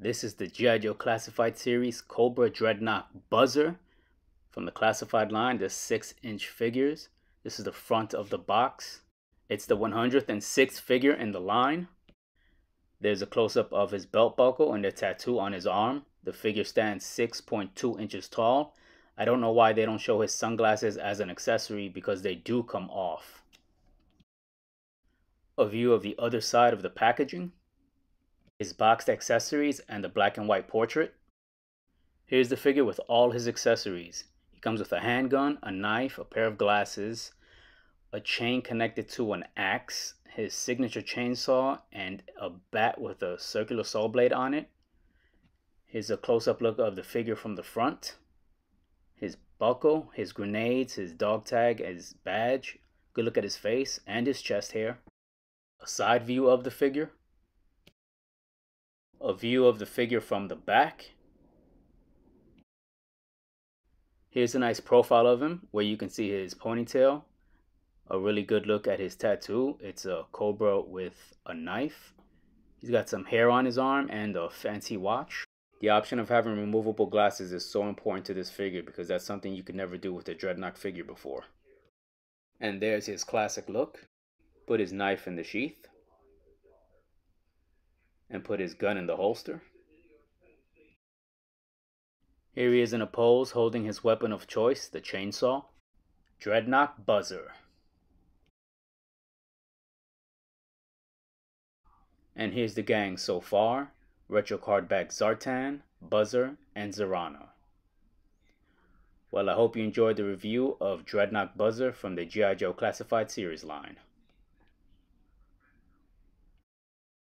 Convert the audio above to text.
This is the G.I. Joe Classified Series Cobra Dreadnok Buzzer from the Classified line. The 6 inch figures. This is the front of the box. It's the 106th figure in the line. There's a close up of his belt buckle and the tattoo on his arm. The figure stands 6.2 inches tall. I don't know why they don't show his sunglasses as an accessory because they do come off. A view of the other side of the packaging his boxed accessories, and the black and white portrait. Here's the figure with all his accessories. He comes with a handgun, a knife, a pair of glasses, a chain connected to an axe, his signature chainsaw, and a bat with a circular saw blade on it. Here's a close-up look of the figure from the front. His buckle, his grenades, his dog tag, his badge. Good look at his face and his chest hair. A side view of the figure a view of the figure from the back. Here's a nice profile of him where you can see his ponytail. A really good look at his tattoo. It's a cobra with a knife. He's got some hair on his arm and a fancy watch. The option of having removable glasses is so important to this figure because that's something you could never do with a Dreadnok figure before. And there's his classic look. Put his knife in the sheath and put his gun in the holster. Here he is in a pose holding his weapon of choice, the chainsaw. Dreadnok Buzzer. And here's the gang so far. Retro Card Back Zartan, Buzzer, and Zarana. Well, I hope you enjoyed the review of Dreadnok Buzzer from the G.I. Joe Classified Series line.